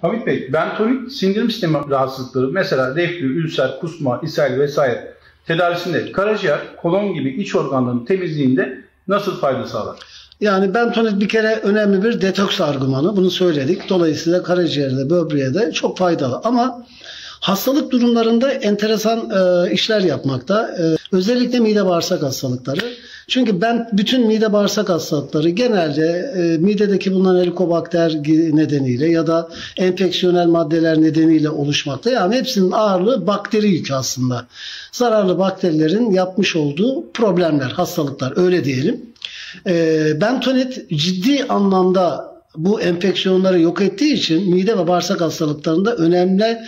Hamit Bey, bentonit sindirim sistemi rahatsızlıkları mesela reflü, ülser, kusma, ishal vesaire tedavisinde karaciğer, kolon gibi iç organların temizliğinde nasıl fayda sağlar? Yani bentonit bir kere önemli bir detoks argümanı. Bunu söyledik. Dolayısıyla karaciğerde, böbreğe de çok faydalı. Ama hastalık durumlarında enteresan e, işler yapmakta. E, özellikle mide bağırsak hastalıkları. Çünkü ben bütün mide bağırsak hastalıkları genelde e, midedeki bulunan helikobakter nedeniyle ya da enfeksiyonel maddeler nedeniyle oluşmakta. Yani hepsinin ağırlığı bakteri yükü aslında. Zararlı bakterilerin yapmış olduğu problemler, hastalıklar öyle diyelim. E, bentonit ciddi anlamda bu enfeksiyonları yok ettiği için mide ve bağırsak hastalıklarında önemli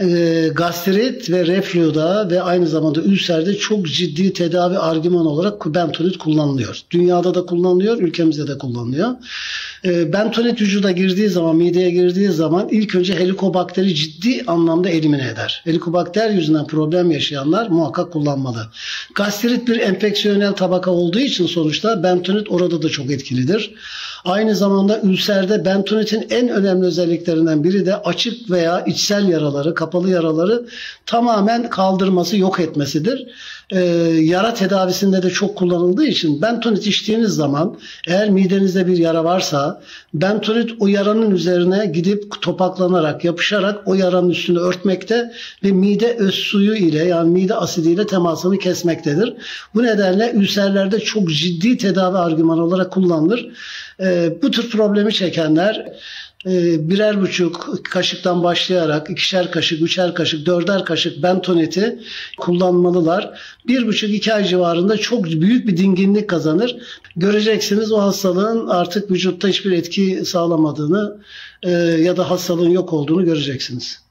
e, gastrit ve reflüda ve aynı zamanda ülserde çok ciddi tedavi argüman olarak bentonit kullanılıyor. Dünyada da kullanılıyor, ülkemizde de kullanılıyor. E, bentonit vücuda girdiği zaman, mideye girdiği zaman ilk önce helikobakteri ciddi anlamda elimine eder. Helikobakter yüzünden problem yaşayanlar muhakkak kullanmalı. Gastrit bir enfeksiyonel tabaka olduğu için sonuçta bentonit orada da çok etkilidir. Aynı zamanda ülserde bentonitin en önemli özelliklerinden biri de açık veya içsel yaraları, kapalı yaraları tamamen kaldırması, yok etmesidir. Ee, yara tedavisinde de çok kullanıldığı için bentonit içtiğiniz zaman eğer midenizde bir yara varsa bentonit o yaranın üzerine gidip topaklanarak, yapışarak o yaranın üstünü örtmekte ve mide öz suyu ile yani mide asidiyle temasını kesmektedir. Bu nedenle ülserlerde çok ciddi tedavi argümanı olarak kullanılır. Ee, bu tür problemi çekenler e, birer buçuk kaşıktan başlayarak ikişer kaşık, üçer kaşık, dörder kaşık bentoniti kullanmalılar. Bir buçuk iki ay civarında çok büyük bir dinginlik kazanır. Göreceksiniz o hastalığın artık vücutta hiçbir etki sağlamadığını e, ya da hastalığın yok olduğunu göreceksiniz.